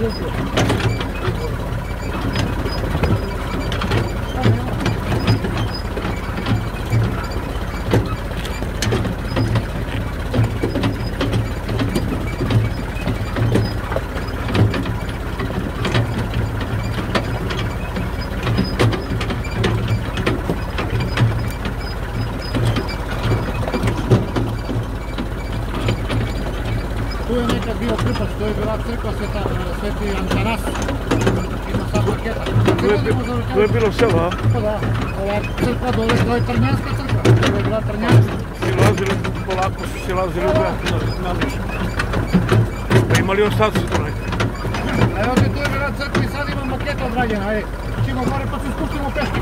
そうそ Ту е некад био припад, тоа е била црква Света, Свети Антанас. Има сад макета. Тоа е, било село, а? Па да, ова црква доле, тоа е Трнјанска црква. Тоа е била Трнјанска. Си лазили, полако си си лазили у град на, низ. Па има ли остаци тоа? Ти тоа е била црква и сад има макета одраѓена, е. Ќе го горе па се спустимо пешки.